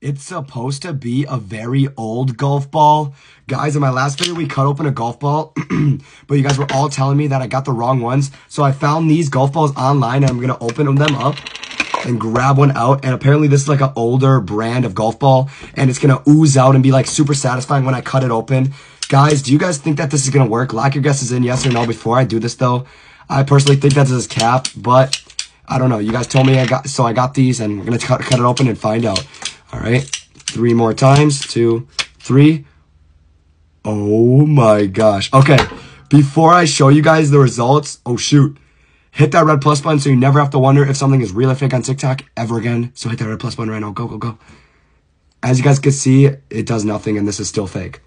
It's supposed to be a very old golf ball. Guys, in my last video, we cut open a golf ball, but you guys were all telling me that I got the wrong ones. So I found these golf balls online and I'm going to open them up and grab one out. And apparently this is like an older brand of golf ball and it's going to ooze out and be like super satisfying when I cut it open. Guys, do you guys think that this is going to work? Lock your guesses in yes or no before I do this though. I personally think that this is cap, but I don't know. You guys told me I got, so I got these and we're going to cut, cut it open and find out. All right. Three more times. Two, three. Oh my gosh. Okay. Before I show you guys the results, oh shoot. Hit that red plus button so you never have to wonder if something is real or fake on TikTok ever again. So hit that red plus button right now. Go, go, go. As you guys can see, it does nothing and this is still fake.